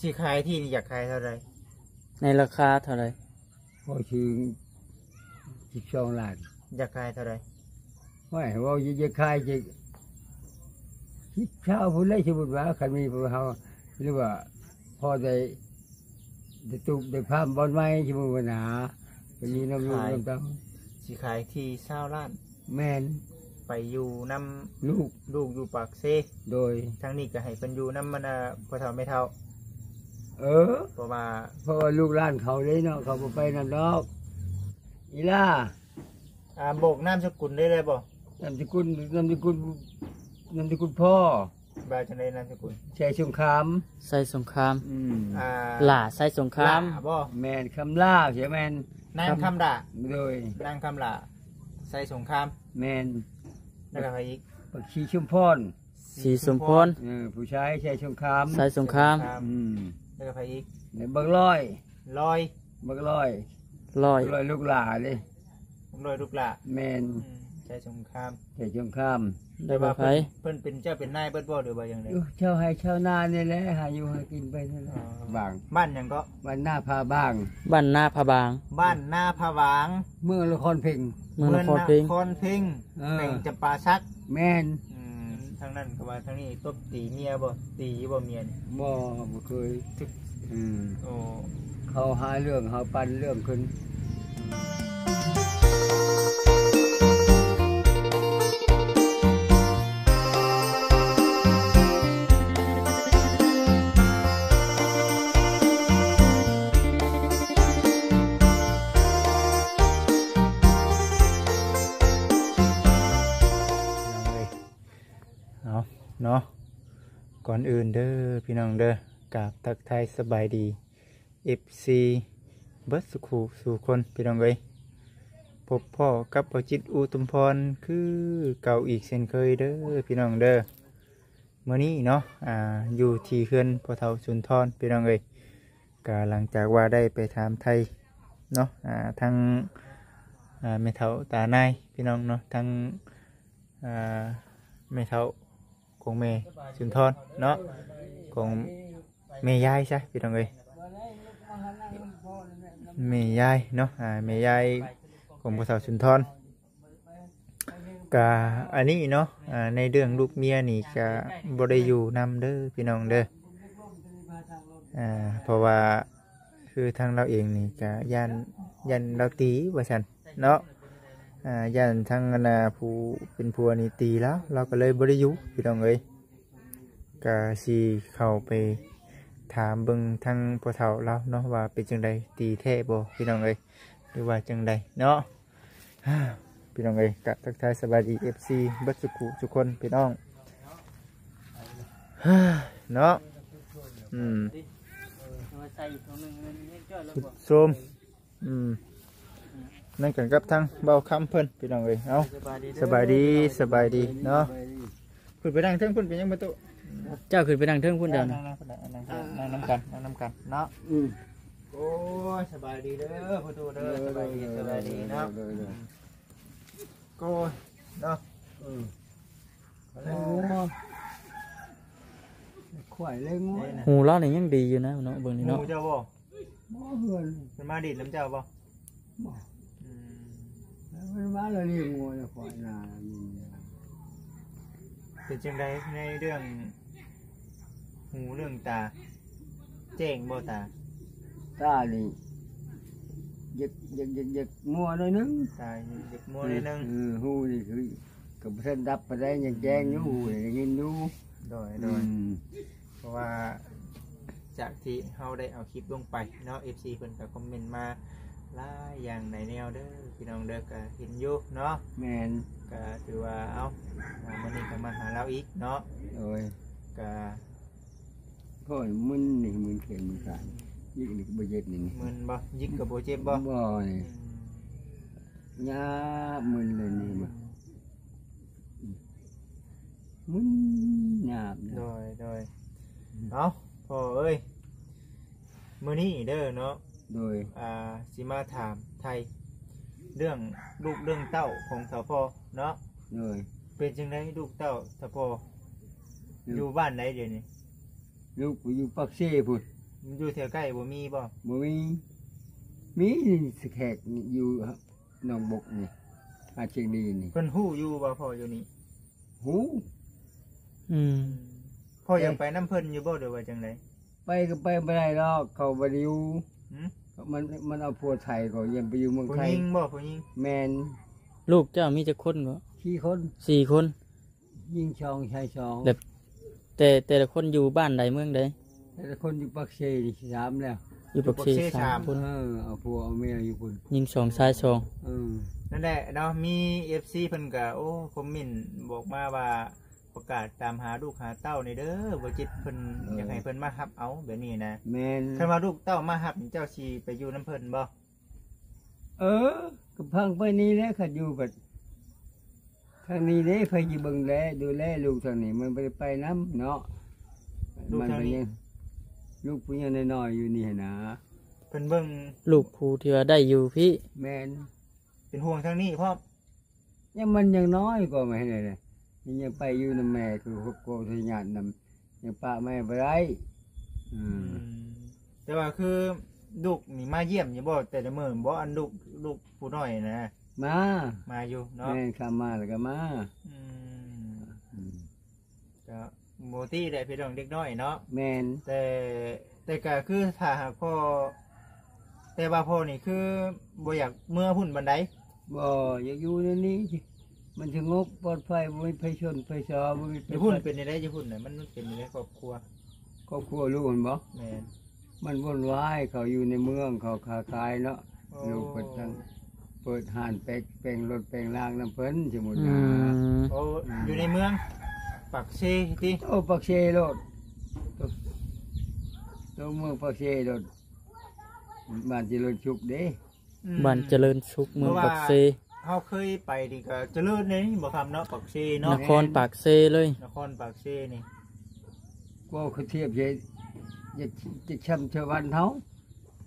สิขายที่นี่อยากขายเท่าไหรในราคาเท่าไหร่พอถึงสิบสองล้านอยากขายเท่าไหรไม่ว่าจะจะขายจะคิดเช้าพุ่นเลยสมมุติว่าคันมีพวกเขาหรือว่าพอได้ได้ตุกได้พามบอลไม้สมมุติว่าหนาวันนี้น้ำลูกน้ำเต้าสิขายที่เศร้าล้านแม่นไปอยู่นลูกำลูกอยู่ปากเซโดย ทางนี้ก็ให้เพิ่นอยู่นำมันอะพอเท่าไม่เท่า เออ เพราะว่าเพราะว่าลูกหล้านเขาเลยเนาะเขาบ่ไปนำดอกอีล่าอ่าโบกน้ำสกุลได้เลยบ่นามสกุลนามสกุลนามสกุลพ่อบาจังไดนามสกุลใช้สงครามใส่สงครามอืมอ่าหล่าใส่สงครามล่บ่แมนคำล่าใช่แมนนางคำด่าโดยนางคำด่าใส่สงครามแมนแล้วก็ใครอีกปักชีชุมพรสีสมพรเออผู้ชายใช้สงครามใส่สงคราม อืม แล้วก็ใครอีกในบักร้อยลอยบักร้อยร้อยบักร้อยลูกหลาเลยลอยลูกหละแมนอืมใส่สงครามใช้สงครามได้บ่ไผเพิ่นเป็นเจ้าเป็นนายเบิดบ่หรือว่าอย่างไรอยู่เช่าให้เช่านาเนี่ยแหละหาอยู่หากินไปนั่นแหละบางบ้านหยังก็วันหน้าพาบ้าง บ้านนาพะบาง บ้านนาผาวางเมืองละครเพ่ง เมืองนครเพลงครเพ่งเออเพ่งจำปาชัก แมนอืมทางนั้นก็ว่าทางนี้ตบตีเมียบ่ตีบ่เมียนี่บ่บ่เคยอืมโอ้เขาหาเรื่องเขาปันเรื่องขึ้น อนอื่นเด้อพี่น้องเด้อกราบทักทายสบายดี FC เบิร์สุขูสู่คนพี่น้องเอ้ยพบพ่อกับปจิตอุตุมพรคือเก่าอีกเช่นเคยเด้อพี่น้องเด้อเมื่อนี้เนาะอ่าอยู่ที่เฮือนพ่อเฒ่าสุนทรพี่น้องเอ้ยก็หลังจากว่าได้ไปถามไทยเนาะอ่าทางอ่าแม่เฒ่าตานายพี่น้องเนาะทางอ่าแม่เฒ่า ของแม่สุนทรเนาะของแม่ยายใช่พี่น้องเอ้ยแม่ยายเนาะอ่าแม่ยายของพระสาวสุนทรกะอันนี้เนาะอ่าในเรื่องลูกเมียนี่กะบ่ได้อยู่นำเด้อพี่น้องเด้ออ่าเพราะว่าคือทางเราเองนี่กะยันยันเราตีว่าฉันเนาะ อ่ายันทางนาผู้เป็นผัวนี่ตีแล้ว เราก็เลยบ่ได้อยู่พี่น้องเอ้ยกะสิเข้าไปถามเบิ่งทางพ่อเฒ่าเราเนาะว่าเป็นจังใดตีแท้บ่พี่น้องเอ้ยหรือว่าจังใดเนาะพี่น้องเอ้ยกะทักทายสบายดี FC เบัดสุขุทุกคนพี่น้องเนาะอืมสุดโทมอืม นั่นกันกับทางเบาคำเพิ่นพี่น้องเอ้ยเอาสบายดีสบายดีเนาะเพิ่นไปนั่งเทิงเพิ่นเป็นหยังบ่ตุเจ้าขึ้นไปนั่งเทิงพุ่นเดียวนั่นะงนั่งนั่งนั่งนั่งน้ำกันนั่งน้ำกันเนาะอืมโอ้ยสบายดีเด้อพ่อตูเด้อสบายดีสบายดีเนาะโก้ยเนาะเออเลยงัวข่อยเลยงัวหูเราเนี่ยยังดีอยู่นะเนาะเบิ่งนี่หมูเนาะเจ้าบ่บ่เฮือนมันมาดิดน้ำเจ้าบ่บ่อืม มันมาแล้วเลี้ยงงัวแล้วข่อยนามีเป็นจังไดในเรื่อง หูเรื่องตา แจ้งบ่ตา ตานี่ยึกยึกยึกยึกงัวหน่อยนึงตาเด็กมัวนิดนึงเออหูนี่คือกับเส้นดับไปได้ยังแจ้งอยู่หูนี่ยินอยู่โดยโดอืยมเพราะว่าจากที่เฮาได้เอาคลิปลงไปเนาะ FC เพิ่นก็คอมเมนต์มา หลายอย่างในแนวเด้อพี่น้องเด้อก็เห็นอยู่เนาะแมนก็ถือว่าเอาอ่ามันนี่ก็มาหาเราอีกเนาะโอ้ยก็พ่อยมึนนี่มึนเขียนมึนขานยิกนี่ก็บ่เย็ดนี่นี่มึนบ่ยิกกับโบเจ็บบ่บ่นี่ยามึนเลยนี่มามึนหยาบโดนะยโดยเอาพ่อเอ้ยมื้อนี้เด้อเนาะ โดย อ่าสิมาถามไทย เรื่องลูกเรื่องเต้าของสาวพ่อเนาะโดยเป็นจังไดลูกเต้าสาวพ่ออยู่บ้านไหนเดี๋ยวนี้ลูกกูอยู่ปักเซ่พุ่นอยู่แถวใกล้บ่มีบ่บ่มีมีนี่สแขกนี่อยู่หนองบกนี่อาเชียงดีนี่เพิ่นฮู้อยู่บ่พ่ออยู่นี่หูอืมพ่อยังไปน้ำเพิ่นอยู่บ่เดี๋ยวว่าจังไดไปก็ไปไม่ได้หรอกเขาบไดิวหื มมันมันเอาผัวไทยเขายังไปอยู่เมืองผู้ไทหยญิงบ่ผู้หญิงแมนลูกเจ้ามีจักคนบ่ขี้คนสี่คน ยิงชองชายชองแบบแต่แต่ละคนอยู่บ้านใดเมืองใดแต่ละคนอยู่ปักเชยนี่สามแล้วอยู่ปักเซสามคนเออเอาผัวเอาเมียอยู่คนยิงสองชายสองเออนั่นแหละเนาะมี FC เพิ่นก็โอ้คอมเมนต์บอกมาว่า ประกาศตามหาลูกหาเต้านี่เด้อบ่จิตเพิ่นอยากให้เพิ่นมารับเอาแบบนี้นะแมนคันว่าลูกเต้ามารับนี่เจ้าสิไปอยู่น้ำเพิ่นบ่เออก็พังไปนี่แหล้วขัดอยู่บัดทางนี้เด้ไปอยู่เบิ่งแลดูแลลูกทางนี้มันไปไปน้ำเนาะมันเป็นยังลูกผู้ยังน้อยๆอยู่นี่หั่นนะเพิ่นเบิ่งลูกผู้ที่ว่าได้อยู่พี่แมน เป็นห่วงทางนี้พร้อมยังมันยังน้อยกว่าไม่เลยเล ยยังยังไปอยู่นำแม่คือพวกโกทญาตินำยังป้าแม่ไปได้อืมแต่ว่าคือลูกนี่มาเยี่ยมอยู่บ่แต่ละมื้อบ่อันลูกลูกผู้น้อยนะ มามาอยู่เนาะแม่ข้ามมาแล้วก็มาอืมอืมก็โมตี้ได้พี่น้องเด็กน้อยเนาะแม่นแต่แต่ก็คือถ้าหากพ่อแต่ว่าพ่อนี่คือบ่อยากเมื่อพุ่นบันไดบ่อยากอยู่ในนี้สิ มันสงบปลอดภัยบ่มีไฟชนไฟซอบ่มีอยู่พุ่นเป็นได้อยู่พุ่นน่ะมันเป็นในครอบครัวครอบครัวลูกมันบ่แม่นมันวุ่นวายเขาอยู่ในเมืองเขาค้าขายเนาะโอ้ลูกเพิ่นทั้งเปิดห้านแปลงแปลงรถแปลงรางน้ำเพิ่นสมมุติอืนะมโอ้อยู่ในเมืองปักเซติโอ้ปักเชโลดตัวตัวเมืองปักเชโลดบ้านเจริญชุกเด้ อืม บ้านเจริญสุขเมืองปักเซ เฮาเคยไปดีก็เจริญเลยนี่บ่คำเนาะปักเซนเนาะครปากเซเลย นครปักเซนี่ก็เขาเทียบเยจะจะช้ำชาวบ้านเฮา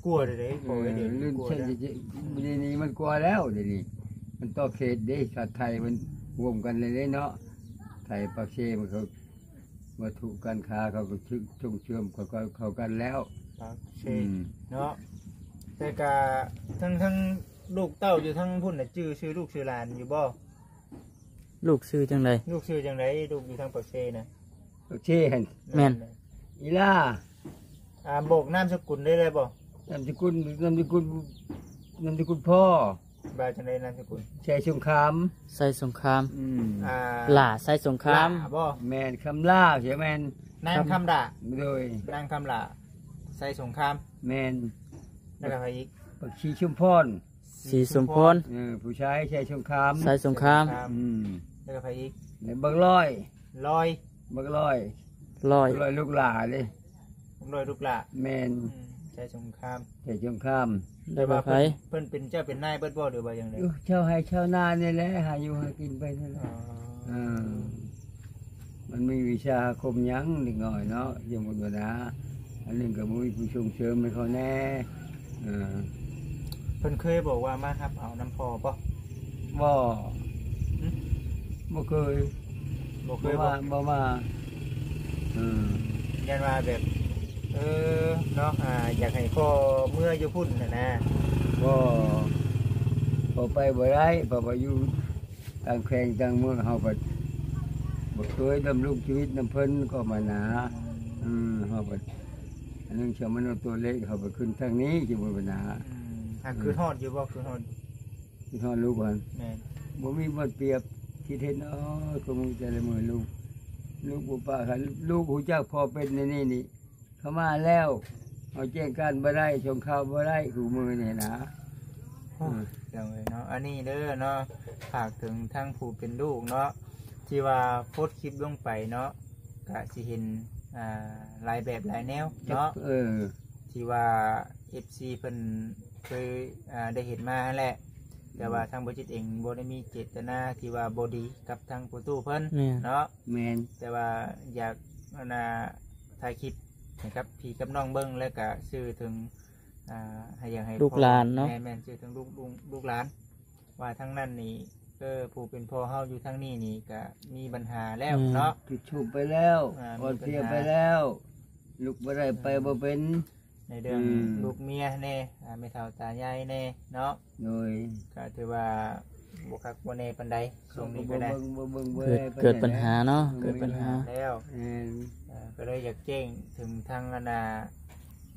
กลัวเลยเด้เอโอ้ยอเดี๋ยวลื่นกลัวเช่นเด้อจะเดี๋ยวนี้มันกลัวแล้วเดี๋ยวนี้มันต่อเขตเด้ชาติไทยมันรวมกันเลยเด้เนาะไทยปักเชมันเขาวัตถุการค้าเขาก็ชึกชงเชื่อมเขาก็เข้ากันแล้วปักเซอืมเนาะแต่กาทั้งทั้ง ลูกเต้าอยู่ทั้งพุ่นน่ะชื่อชื่อลูกชื่อหลานอยู่บ่ลูกซื้อจังได ลูกชื่อจังไรลูกอยู่ทั้งปักเซนะปักเชเห็นแม่น อีล่าอ่าโบกน้ำสกุลได้เลยบ่นามสกุลนามสกุลนามสกุลพ่อบาจังไรนามสกุลชายสงครามใส่สงครามอืมอ่าหล่าใส่สงครามล่บ่แมนคำล่าใช่แมนนางคำด่าโดยนางคำด่าใส่สงครามแมนแล้วก็ใครอีก ปักชีชุมพร สีสมพรเออผู้ชายชายสงครามใส่สงครามอืมแล้วก็ใครอีกในบักร้อยลอยบักร้อยลอยร้อยลูกหลาเลยลอยลูกหละแมนอืมใส่สงครามชายสงครามได้บ่ว่าไผเพิ่นเพิ่นเป็นเจ้าเป็นนายเบิดบ่หรือว่าอย่างไรอยู่เช่าให้เช่านาเนี่ยแหละหาอยู่หากินไปนั่นแหละอ๋ออ่ามันมีวิชาอาคมหยั้งนิดหน่อยเนาะอยังหมดเวลาอันนึงก็มุ้ยผู้ชงเสริมให้เขาแน่อ่าเพิ่นเคยบอกว่ามาครับเอาน้ำพอป่ะบ่หึบ่เคยบอกเคบ่ยบมาอกบ่มาอืมยันว่าแบบ เออเนาะอ่าอยากให้พ่อเมื่ออยู่พุ่นนะนะบ่พอไปบ่ได้เพอไปอยู่ต่างแขวงต่างเมืองเฮาก็บ่เคยดำรงชีวิตนํเพิ่นก็มาหนา อืมเฮาก็อันนึงชาวมนุษย์ตัวเล็กเฮาไปขึ้นทางนี้สิบ่ปัญหา อืม อะคือทอดอยู่บ่คือทอดที่ทอดลูกก่อนแม่นบ่มีบ่เปรียบคิดเห็นอ๋อก็มึงจะละมือลูก ลูกบ่ป้าค่ะลูกหูจักพอเป็นในนี่นี่ เข้ามาแล้วเอาแจ้งการบ่ได้ชงข่าวบ่ได้หูมือนี่นะ โอ้ยเดี๋ยวเลยเนาะอันนี้เด้อเนาะฝากถึงทั้งผู้เป็นลูกเนาะที่ว่าโพสต์คลิปลงไปเนาะก็สิเห็นอ่าหลายแบบหลายแนวเนาะ เออ ที่ว่า FC เพิ่น เคยอ่าได้เห็นมานั่นแหละ แต่ว่าทางบริษัทเองบ่ได้มีเจตนาที่ว่าบ่ดีกับทางประตูเพิ่นแม่น เนาะแมนแต่ว่าอยากเอานาถ่ายคลิปนะครับพี่กับน้องเบิ้งแล้วก็ชื่อถึงอ่าให้อยากให้ลูกหลานเนาะ แม่แม่นชื่อถึงลูกลูกลูกหลาน ว่าทั้งนั้นนี่ก็ผู้เป็นพ่อเฮาอยู่ทั้งนี้นี่ก็มีปัญหาแล้วเนาะจุดชูไปแล้วอ่ามีอ่อนเพลียปัญหา ไปแล้ว ลูกบ่ได้ไปบ่เป็น ในเรื่องอืม ลูกเมียแน่อ่าไม่เท่าตายายแน่เนาะโดยก็ถือว่าบุคักบนเนปันใดช่วงนี้ก็บ่ได้เบิ่งบ่เบิ่งบ่เกิดได้เกิดปัญหาเนาะเกิดปัญหา แล้วแม่นอ่าก็เลยอยากแจ้งถึงทางอนา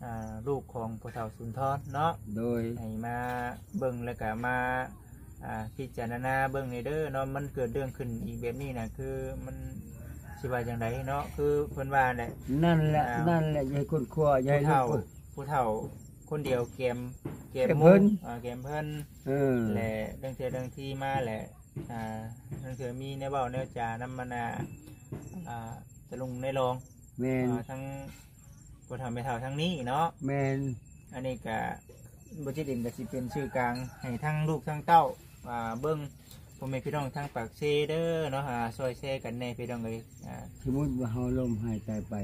อ่าลูกของพ่อเฒ่าสุนทรเนาะโดยให้มาเบิ่งแล้วก็มาอ่าพิจารณาเบิ่งในเด้อเนาะมันเกิดเรื่องขึ้นอีกแบบนี้นะคือมันสิว่าจังไดเนาะคือเพิ่นว่าแหละ นั่นแหละอ้าวนั่นแหละอย่าให้คนครัวอย่าผู้ให้ลูเฒ่ากคน ผู้เฒ่าคนเดียวเกมเกมเกมหเพิ่มู่น อ่าเกมเพิ่นเออแหละเรื่องเทือเรื่องที่มาแหละอ่าเรื่องเทือมีในเบ้าแนวจานำมานาอ่าจะลงในรองแม่นอ่าทั้งผู้เฒ่าไม่เฒ่าทั้งนี้เนาะ แม่นอันนี้ก็บจิตเด่นก็สิเป็นชื่อกลางให้ทั้งลูกทั้งเต้าอ่าเบิ้งพ่อแม่พี่น้องทั้งปากเซเด้อเนาะหาซอยเซกันแน่พี่น้องเลยอ่าสมมุติว่าเฮาลมหายใจไป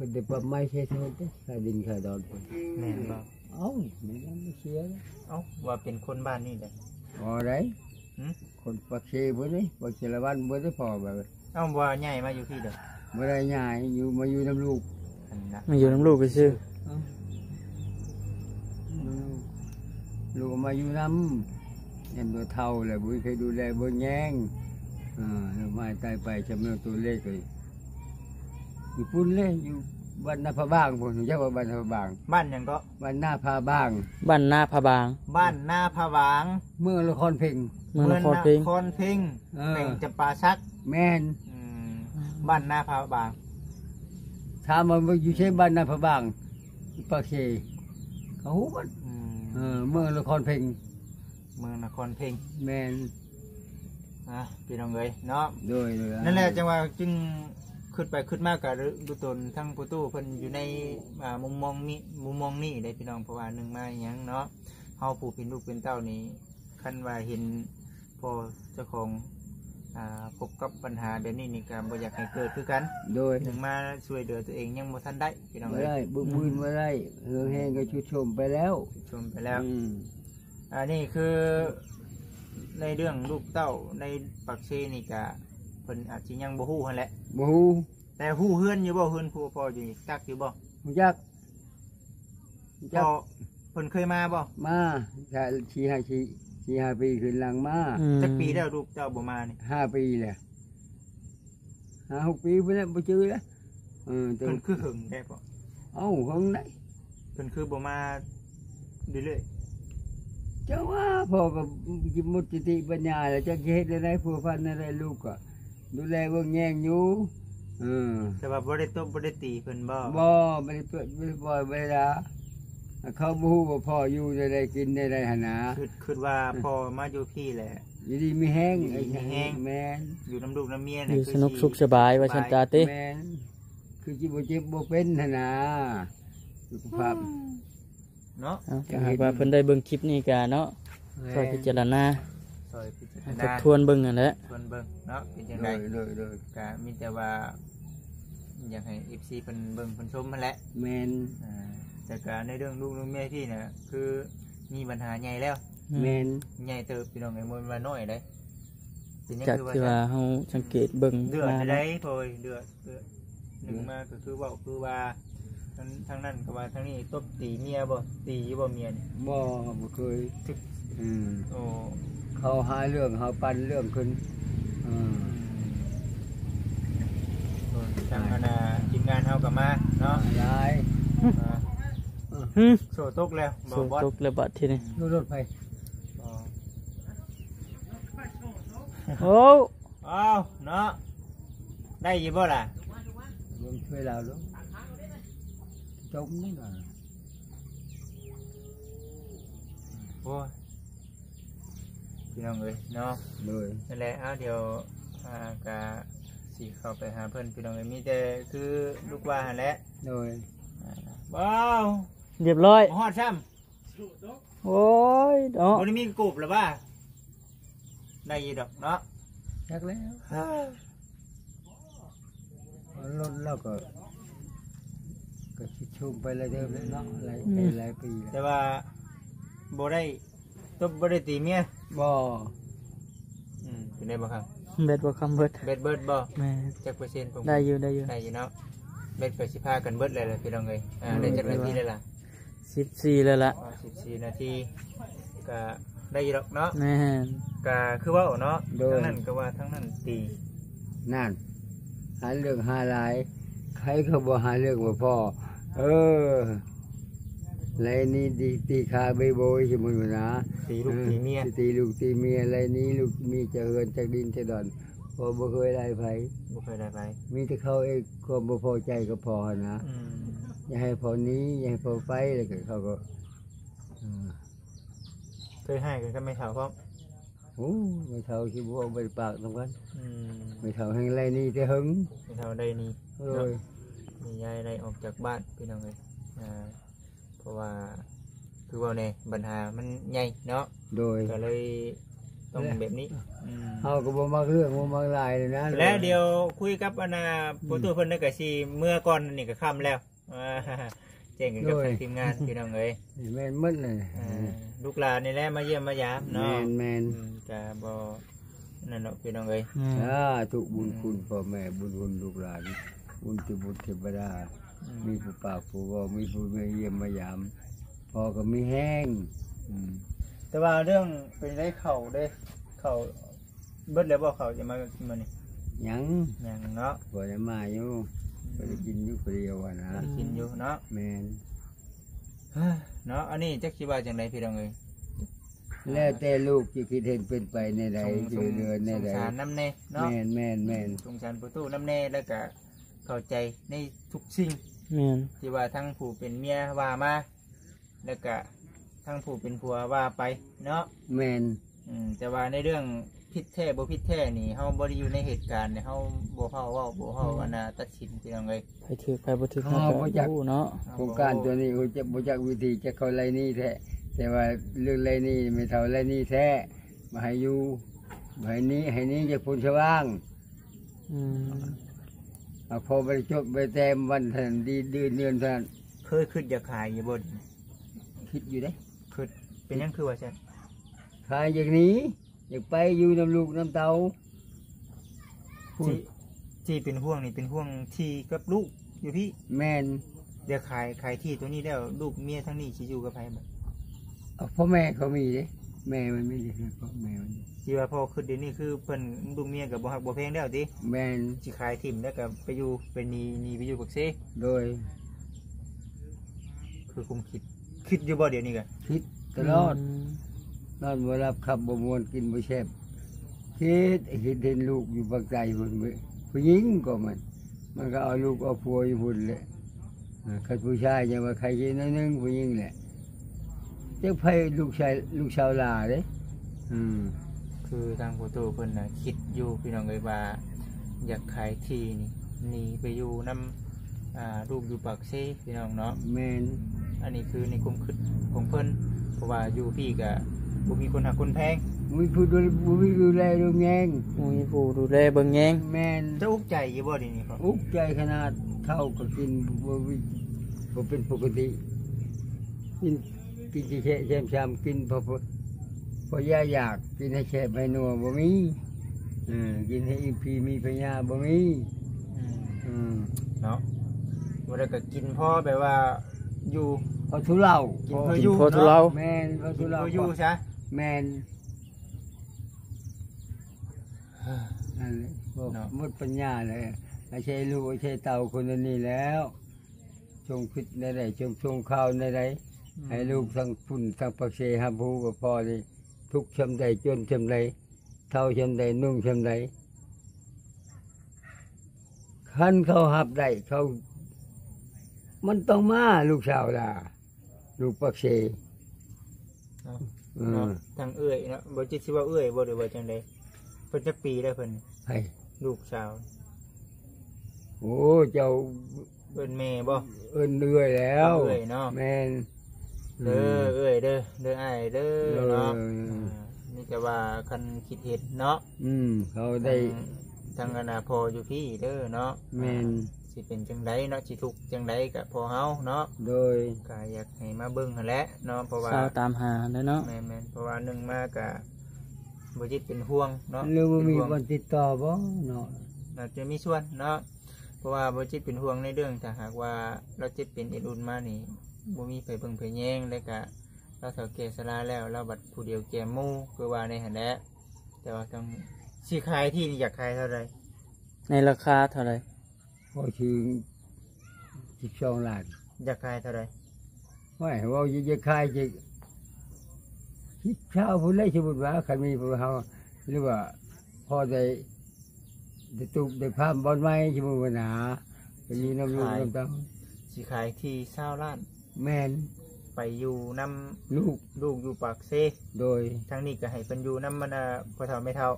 เพิ่นได้ปรับไม้ใช้เท่าเด้ค่าดินค่าดอนเพิ่นแม่นบ่เอ้ามันยังไม่เสียเลยเอ้าว่าเป็นคนบ้านนี่เด้อพอได้หึคนปักเชบ่นี่ปักเชละวันบ่ได้พอแบบเอ้าว่าใหญ่มาอยู่พี่เด้อบ่ได้ย้ายอยู่มาอยู่นํลูกอันนะมาอยู่น้ำลูกไปซื้อเอ้าลูกมาอยู่นํเห็นตัวเท่าแหละบ่เคยดูแลบ่แยงอ่าแล้วมาตายไปจำนวนตัวเลขเลย อยู่ปุ่นเลยอยู่บ้านนาพะบางผมรู้จักว่าบ้านนาพะบางบ้านหยังก็บ้านนาพาบาง บ้านนาพะบางบ้านนาผาวางเมืองละครเพ่ง เมืองนครเพลงครเพ่งเออเพ่งจำปาชักแม่นอืมบ้านนาผาวางถามว่ามันอยู่ใช่บ้านนาพะบางปากเชเขาหูมันอืมเออเมืองละครเพ่งเมืองนครเพ่งแม่นอะพี่น้องเลยเนาะโดยโดยนั่นแหละจังว่าจึง ขึ้นไปขึ้นมากกับดูตนทั้งประตูเพิ่นอยู่ในอ่ามุมมองนี้มุมมองนี่ได้พี่น้องเพราะว่าหนึ่งมาอหย่างเนาะเฮาผู้เป็นลูกเป็นเต้านี่คันว่าเห็นพอเจ้าของอ่าพบกับปัญหาแบบนี้นี่ก็บ่อยากให้เกิดคือกันโดยถึงมาช่วยเหลือตัวเองยังบ่ทันได้พี่น้องไม่เอ้ได้ยบุกบืนไม่ได้เฮืองแห้งก็ชุดชมไปแล้วชมไปแล้ว อืมอันนี้คือในเรื่องลูกเต้าในปักเชนี่ก็เพิ่นอาจสิยังบ่ฮู้หั่นแหละบฮูแต่ฮู้เฮือนอยู่บ่เฮือนผู้พ่ออยู่นี่จักอยู่บ่รู้จักรู้จัพ่กอเพิ่นเคยมาบ่มาชาชีห้าชีชีห้าปีขึ้นหลังมาอืมจักปีแล้วลูกเจ้าบ่มานี่ห้าปีแหละห้าหกปีไปแล้วไปเจอแล้วเออแต่เพิ่นคือหึงได้บ่เอ้าของไหนเพิ่นคือบ่มาเรื่อยเจ้าว่าพ่อกับจิมุติติปัญญาแล้วจะเฮ็ดอะไรผัวพันอะไรลูกก็ ดูแลเบิ่งแย่งอยู่เออๆแต่ว่าบ่ได้ตบบ่ได้ตีเพิ่นบ่บ่ไม่ได้เปิดไม่ได้ปล่อยไม่ได้ด่าเขาบฮูว่าพ่ออยู่ได้ได้กินได้ได้หนนาคือคือว่าพ่อมาอยู่พี่แหละ อยู่ดีมีแห้งอยู่ดีมีแห้ง แม่นอยู่น้ำลูกน้ำเมียอเนี่ยยู่คือสนุกสิสุขสบายว่าฉันตาติ แม่นคือจิบเจ็บบ่เป็นหนนาสุขภาพ เนาะเอาถ้าหากว่าเพิ่นได้เบิ่งคลิปนี้ก็เนาะคอยพิจารณา ซอยพิ จารทณาบทวนเบิ่งนั่นแหละทวนเบิ่งเนาะเป็นจังโดไดยโดยโดยก็มีแต่ว่า อยากให้ FC เพิ่นเบิ่งเพิ่นชมมันแหละแม่นอ่าแต่ก็ในเรื่องลูกน้ำเมียพี่เนี่ยคือมีปัญหาใหญ่แล้วแม่นใหญ่เติบพี่น้องไอ้มนว่าน้อยได้เป็นยังจากคือว่าที่ว่าเฮาสังเกตเบิ่งเดือดมาจะเนาะได้โพยเดือดเดือดหนึ่งมาก็คือเว่าคือว่าทั้งทั้งนั้นก็ว่าทั้งนี้ตบตีเมียบ่ตีอยู่บ่เมียนี่บ่บ่เคยอืมโอ้ เขาหาเรื่องเขาปันเรื่องขึ้นอืมโดนทางคณะทีมงานเฮาก็มาเนาะหลายอ่าหึโซตกแล้วบ่โซบอสตกแล้วบัดทีนี้รถรถไปอ๋อโอ้อ้าวเนาะได้อยี่บ่ล่ะรวมช่วยเราลูกจมนี่ก่อนโอ้ย พี่น้องเอ้ยเนาะเลยนั่นแหละเอาเดี๋ยวอ่ากะสีเข้าไปหาเพื่อนพี่น้องเอ้ยมีแต่คือลูกว่าหั่นแหละเลยอ่าบ้าวเรียบร้อยบ่ฮอดซ้โอ้ยำเนาะวันนี้มีกรุบหรือว่าได้อยี่ดอกเนาะชักแล้วรถเราก็ก็ชิดชุมไปเลยเดิมเลยเนาะหลายปีหลายปีแล้วแต่ว่าบ่ได้ ตบบ่ได้ตีเมียบ่อืมเป็นได้บ่ครับเบ็ดบ่คำเบิดเบ็ดเบิดบ่แม่จักเปอร์เซ็นต์ผมได้อยู่ได้อยู่ได้อยู่เนาะเบ็ดไปสิพากันเบิดเลยล่ะพี่น้องเอ้ยอ่าได้จักนาทีเลยล่ะสิบสี่แล้วล่ะสิบสี่นาทีก็ได้อยู่ดอกเนาะแม่นก็คือว่าเนาะทั้งนั้นก็ว่าทั้งนั้นตีนั่นหาเรื่องหาหลายใครเขาบอกหาเรื่องว่าพ่อเออ ไรนี่ดีตีขาใบโบยใช่ไหมวะนะตีลูกตีเมียออตีลูกตีเมียอะไรนี้ลูกมีจะเฮินจากดินจากดอนพอบ่เคยได้ไผบ่เคยได้ไปมีแต่เขาเองก็บ่พอใจก็พอนะอืมอย่าให้พอนี้อย่าให้พอไปแล้วก็เขาก็เออเคยให้กันก็ไม่เท่าพร้อมโอ้ไม่เท่าที่บ่เอาไปปากตรงกันอืมไม่เท่าแห่งไรนี่จะหึงไม่เท่าได้นี่โอ้ยมียายได้ออกจากบ้านพี่น้องเลยอ่า เพราะว่าคือว่าเนี่ยปัญหามันใหญ่เนาะโดย ก็เลยต้องแบบนี้อืมเฮาก็บ่มักเรื่องบ่มักลายเลยนะและเดี๋ยวคุยกับอนาผู้ตัวเพิ่นได้ก็สิเมื่อก่อนนี่ก็ค่ำแล้วอ่าแจ้งกันกับทางทีมงานพี่น้องเอ้ยแม่นมึดเลยอ่าลูกหลานนี่แหละมาเยี่ยมมายามแม่เนาะนแม่นอืมก็บ่นั่นเนาะพี่น้องเอ้ยอืมอ่าทุกบุญคุณพ่อแม่บุญคุณลูกหลานบุญที่บุตรเทวดาอื มมีผู้ปากผู้เว่ามีผู้มาเยี่ยมมายาม พอก็มีแห้งอืมแต่ว่าเรื่องเป็นได้เข่าได้เข่าเบิดแล้วบ่เข่าจะมากินมื้อนี้หยังยังเนาะพอได้มาอยู่พอได้กินอยู่คนเดียวอะนะได้กินอยู่เนาะแม่นเนาะอันนี้จักคิดว่าจังไดพี่น้องเอ้ยแล้วแต่ลูกจะคิดเห็นเป็นไปในใดสงช่วยเหลือในสงใดสารน้ำแน่เนาะแม่นแม่นแม่น สงสารประตูน้ำแน่แล้วก็เข้าใจในทุกสิ่ง แม่นที่ว่าทั้งผู้เป็นเมียว่ามาแล้วก็ทั้งผู้เป็นผัวว่าไปเนาะแม่นอืมแต่ว่าในเรื่องผิดแท้บ่ผิดแท้นี่เฮาบ่ได้อยู่ในเหตุการณ์เนี่ยเฮาบ่เฮาเว้าบ่เฮาอันน่ะตัดสินพี่น้องเอ้ยไปถือไปบ่ถือเขาก็รู้เนาะโครงการตัวนี้เขาจะบ่จักวิธีจะเข้าไรนี่แท้แต่ว่าเรื่องไรนี่ไม่เท่าไรนี่แท้มาให้อยู่มาให้นี้ให้นี้จะพ้นสว่างอืมเอา พอไปจบไปแต้มวันเท่านั้นดีเดือนเดือนเท่านั้นเคยคิดอยากขายอยู่บ่ดิคิดอยู่ได้คิดเป็นหยังคือว่าซั่นขายอย่างนี้ อยากไปอยู่น้ำลูกน้ำเตาที่ที่เป็นห่วงนี่เป็นห่วงที่กับลูกอยู่พี่แม่นเดี๋ยวขายขายที่ตัวนี้แล้วลูกเมียทั้งนี้สิอยู่กับไผบ่เอาพ่อแม่เขามีเด้แม่มันไม่ได้พ่อแม่มัน ที่ว่าพ่อคือเดี๋ยวนี้คือเพิ่นลูกเมียกับบ่ฮักบ่แพงแล้วติแม่นสิขายถิ่มแล้วก็ไปอยู่เป็นหนีหนีไปอยู่กับเซโดยคือคุมคิดคิดอยู่บ่เดี๋ยวนี้ก็คิดตลอดนอนบ่รับขับบ่มวนกินบ่แซ่บคิดเห็นเห็นลูกอยู่บางใจพุ่นเว้ยผู้หญิงก็มัน มันก็เอาลูกเอาผัวอยู่พุ่นแหละอ่าใครผู้ชายยังว่าใครกินน้อยหนึงผู้หญิงแหละเจ้าไผลูกชายลูกชาวลาเด้อืม คือทางผู้ตูเพิ่นน่ะคิดอยู่พี่น้องเอ้ยว่า อยากขายที่นี่หนีไปอยู่นํอ่าลูกอยู่ปากเซพี่น้องเนาะแม่นอันนี้คือในความคิดของเพิ่นเพราะว่าอยู่พี่ก็บ่มีคนหักคนแพงมีผู้ดูบ่มีดูแลดูแงงมีผู้ดูแลเบิ่งแยงแม่นจะอุกใจอยู่บ่เดี๋ยวนี้ครับอุกใจขนาดเท่าก็กินบ่วิบ่เป็นปกติกินกินแช่แช่ชามกินพอ พอพอยาอยากกินให้แช่ไปนัวบ่มีเออกินให้อิ่มพีมีปัญญาบ่มีอืมอืมเนาะบ่ได้ก็กินพอแบบว่าอยู่ เอาทุเลากินเพื่ออยู่พอทุเราแม่นเอากิทุนเลาเพื่ออยู่ซะแม่นนั่นแหละบ่หมดปัญญาเลยไม่ใช่ลูกไม่ใช่เต่าคนอันนี้แล้วจงคิดในใดจงชงข้าวในใดให้ลูกทั้งพุ่นทั้งปักเสหับผูกับพ่อนี่ ทุกข์ชำใดจนชำใดเท่าชำใดนุ่งชำใดขันเขาหับได้เขา มันต้องมาลูกสาวล่ะ ลูกปักเสเนาะอืเนาะมทางเอื้อยเนาะบ่จิตสิว่าเอื้อยบ่หรือว่าจังไดเพิ่นจักปีแล้วเพิ่นให้ลูกสาว โอ้เจ้าเอิ้นแม่บ่เอินเนื่อยแล้วเอื้อยเนาะแม่น เด้อเอื้อยเด้อเด้ออ้ายเด้เอออเนาะานี่แต่ว่าคันคิดเห็นเนาะอืม เขาได้ทางอนาพออยู่พี่เด้อเนาะแม่นสิเป็นจังไดเนาะสิทุกข์จังไดก็พอเฮาเนาะโดยก็อยากให้มาเบิ่งหั่นแหละเนาะเพราะว่าสาวตามหาแล้วเนาะ แม่นๆเพราะว่าหนึ่งมากกะบ่จิตเป็นห่วงเนาะหรือว่ามีเป็นห่วงวันติดต่อบ่เนาะอาจจะมีส่วนเนาะเพราะว่าบ่จิตเป็นห่วงในเรื่องถ้าหากว่าเราเจ็บเป็นเอ็นอุ่นมานี่ บ่มีไผเบิ่งไผแย่งแล้วก็เราเฒ่าแก่สลาแล้วเราบัดผู้เดียวแก่หมู่คือว่าในหั่นแหละแต่ว่าต้องสิขายที่นี่อยากขายเท่าไหร่ในราคาเท่าไหร่พอชื่อสิบสองล้านอยากขายเท่าไหร่ไม่ว่าจะจะขายจะคิดเช้าพูดเลยสมมติว่าใครมีพวกเขาหรือว่าพอได้ได้ตุกได้พามบอลไม้สมมติว่าหนาเป็นนี้น้ำลูกน้ำเต้าสิขายที่20ล้าน แม่นไปอยู่นํลูกลูกอยู่ปากเซโดย ทางนี้ก็ให้เพิ่นอยู่นํมันน่ะพ่อเฒ่าไม่เฒ่า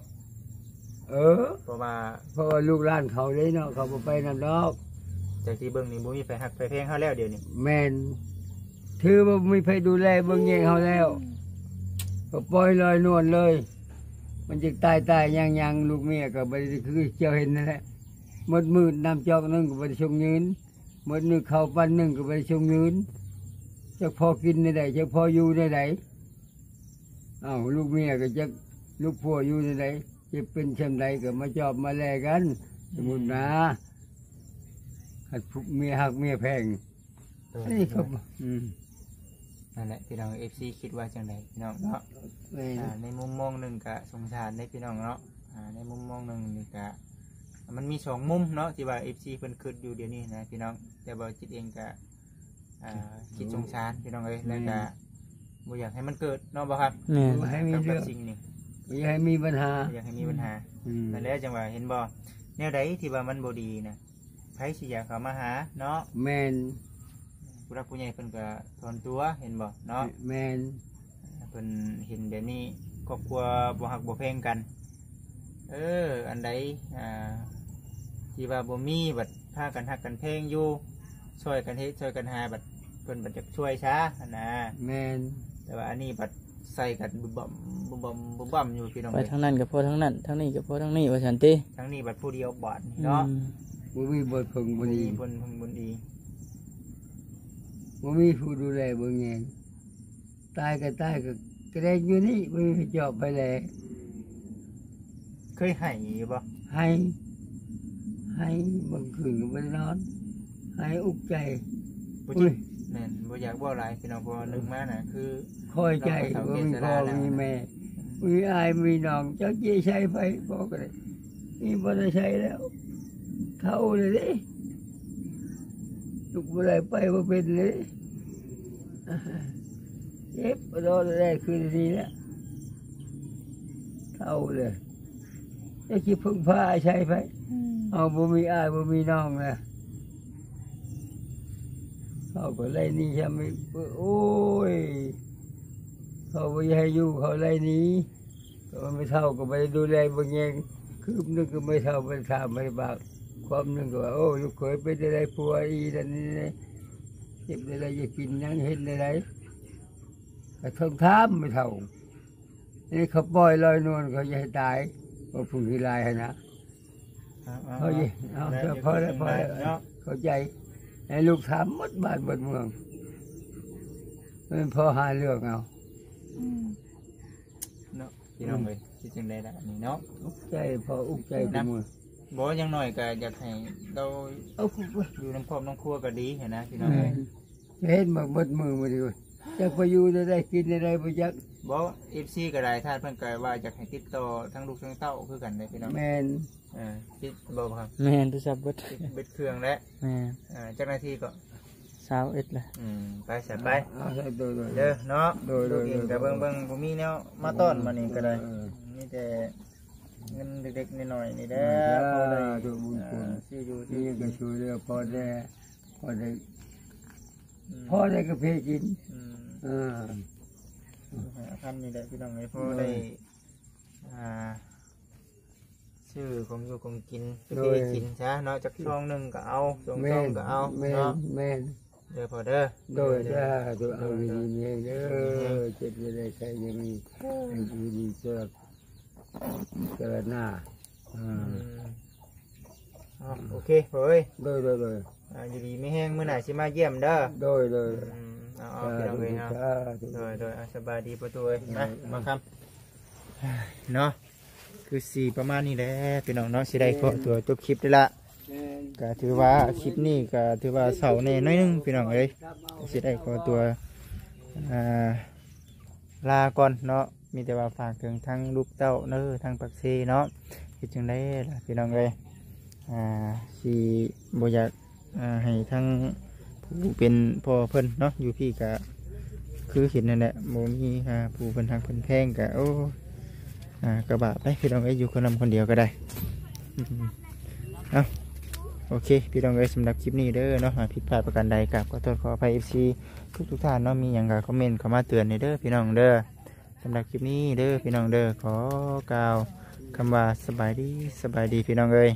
เออ เพราะว่าเพราะว่าลูกหล้านเขาเลยเนาะเขาบ่ไปนำดอก จากที่เบิ่งนี่บ่มีไผฮักไผแพงเฮาแล้วเดี๋ยวนี้แม่นถือว่าไม่ไปดูแลเบิ่งแยงเขาแล้วก็ปล่อยลอยนวลเลย มันจะตายตายยังยังลูกเมียก็บ่ได้คือเจ้าเห็นนั่นแหละหมดมืดน้ำจอกหนึงก็บ่ได้ชงยืนหมดนึงข้าวปั้นหนึงก็บ่ได้ชงยืน จะพอกินได้ใดจะพออยู่ได้ใดอ้าวลูกเมียก็จะลูกผัวอยู่ได้ใดจะเป็นเช่นใดก็มาจอบมาแลกัน สมุนนะหัดพุกเมียหักเมียแพงนี่ครับอืม นั่นแหละพี่น้อง FC คิดว่าจังไดพี่น้องเนาะแม่นอ่าในมุมมองหนึ่งก็สงสารในพี่น้องเนาะอ่าในมุมมองหนึ่งนี่ก็มันมีสองมุมเนาะที่ว่า FC เพิ่นคิดอยู่เดี๋ยวนี้นะพี่น้องแต่ว่าจิตเองก็ อ่าคิดสงสารพี่น้องเอ้ยแล้วก็บ่อยากให้มันเกิดเนาะบ่ครับแม่น ให้มีกับเรื่องสิ่งนี้ไม่ให้มีปัญหาบ่อยากให้มีปัญหา อืมนั่นแหละจังว่าเห็นบ่แนวใดที่ว่ามันบ่ดีนะไผสิอยากเข้ามาหาเนาะแม่นผู้รักผู้ใหญ่เพิ่นก็ถอนตัวเห็นบ่เนาะแม่นเพิ่นเห็นแบบนี้ครอบครัวบ่ฮักบ่แพงกัน เออ อันใดอ่าที่ว่าบ่มีบัดพากันฮักกันเพลงอยู่ช่วยกันเฮ็ดช่วยกันหาบัด เพิ่นบัดจะช่วยช้าหั้นนะแม่นแต่ว่าอันนี้บัดใส่กันบุบบ่มบุบบ่มบุบบ่มอยู่พี่น้องไปเอ้ยทางนั้นก็พอทางนั้นทางนี้ก็พอทางนี้ว่าฉันติทั้งนี้บัดผู้เดียวบาดนี่เนาะอืมบ่มีบทพึงบ่บ่ดีดีเพิ่นเพิ่นบ่ดีบ่มีผู้ดูแลเบิ่งแยงตายก็ตายก็กระเดงอยู่นี่บ่มีผู้จอบไปแลเคยให้อยู่บ่ให้ ให้บางคืนก็บ่ได้นอน ให้อุกใจบ่อุ้จิย แม่นบ่อยากเว้าหลายพี่น้องเพราะว่าหนึงมาน่ะคือคอยใจว่ามีพ่อมีแม่ มีอายมีน้องจักจะใช้ไปบอกกันเลยนี่บ่ได้ใช้แล้ว เท่าเลยเด้ลูกบ่ได้ไปบ่เป็นเลยอ่าเจ็บบ่รอดได้คืนนี้แล้วเท่าเลยจะคิดพึ่งพาใช้ไปเอาบ่มีอายบ่มีน้องนะ เขาก็ไล่หนี่ใช่ไหมโอ้ยเขาไม่ให้อยู่เขาไล่หนี้ก็ไม่เท่าก็ไม่ดูแลบางอย่างคืบหนึงก็ไม่เท่าไม่ทำไม่บากความหนึงก็ว่าโอ้ลูกเขยเป็นอะไรผัวอีนั่นนี่นี่เจ็บอะไรจะกินหยังเห็นอะไรก็ทงท้ามไม่เท่านี่เขาปล่อยลอยนวลเขาจะให้ตายว่าผู้ที่ลายให้นะเอาเอาเขาจะเอาแล้วเถอะพอแล้วพอแล้วเนาะเข้าใจ ให้ลูกถามหมดบ้านหมดเมืองมันพอหาเรื่องเอาเนาะพี่น้องเอ้ยคิดจังได๋ล่ะอันนี้เนาะอุกใจพออุกใจกูมือบอกว่าอยังน้อยก็อยากให้เราเอาคุกไว้อยู่น้ำครอบน้ำครัวก็ดีเห็นนะพี่น้องแม่เอ้ยนเห็นมาเบดมือมาดีกว่าจะไปอยู่ได้ได้กินได้ได้ไปจัก บอกเอฟซีก็ได้ท่านเพิ่นก็ว่าอยากให้ติดต่อทั้งลูกทั้งเต้าคือกันเลยพี่น้องแม่นเออติดบอกครับแม่นทุกสับเบิดติดเบ็ดเครื่องแล้วแม่นอ่าเจ้าหน้าที่ก็สาวเอ็ดละอืมไปเสร็จไปเอาใส่ตัวเลยเด้อเนาะโดยโดลูยกเองโดยก็เบิ่งเบิ่งบ่มีแนวมาต้อนมานี่ก็ได้เออนี่แต่เงินเด็กๆน้อยๆนี่เอเด้ออพอได้ถูกบุญคุณอ่าซื้ออยู่นี่ที่ก็ช่วยเหลือพอได้พอได้มพอได้ก็เพกินอืมเออ ทำนี่แหละพี่น้องเลยเพราะได้อ่าชื่อของอยู่ของกินไปได้กินซะเนาะจากช่องหนึ่งก็เอาสองแม่ช่องนก็เอาแม่นเนาะแม่นเด้อพอเด้อโดยถ้าตัวเอาดีๆเนี่ยเด้อเจ็บจะได้ใช้ยังมีให้ดีดีเจอเจอหน้าอ่อืามเอาโอเคเฮ้ยโดยโดยโดยอ่าอยู่ดีไม่แห้งมื้อไหนสิมาเยี่ยมเด้อโดยโดย อืมเอาเอาพี่น้องเลยเนาะสาธุโดยโดยเอาสบายดีประตูเอ้ยมามาครับเนาะคือสีประมาณนี้แหละพี่น้องเนาะสิได้ขอตัวจบคลิปได้ละแม่นก็ถือว่าคลิปนี้ก็ถือว่าเสาแน่น้อยหนึงพี่น้องเอ้ยครับเอาสิได้ขอตัวอ่าลาก่อนเนาะมีแต่ว่าฝากถึงทั้งลูกเต้าเน้อทั้งปักเซเนาะคิดจังได้ล่ะพี่น้องเอ้ยอ่าสิบ่อยากอ่าให้ทั้ง ผู้เป็นพ่อเพิ่นเนาะอยู่พี่ก็คือเห็นนั่นแหละบ่มีอ่าผู้เป็นทางเพิ่นแพงก็โอ้อ่ากระบาดได้พี่น้องเอ้ยอยู่คนนำคนเดียวก็ได้เอาโอเค พี่น้องเอ้ยสำหรับคลิปนี้เด้อเนาะหากผิดพลาดประการใดกับขอโทษขออภัย FC ทุกทุกท่านเนาะมีอย่างไรคอมเมนต์เข้ามาเตือนในเด้อพี่น้องเด้อสำหรับคลิปนี้เด้อพี่น้องเด้อขอกล่าวคำว่าสบายดีสบายดีพี่น้องเอ้ย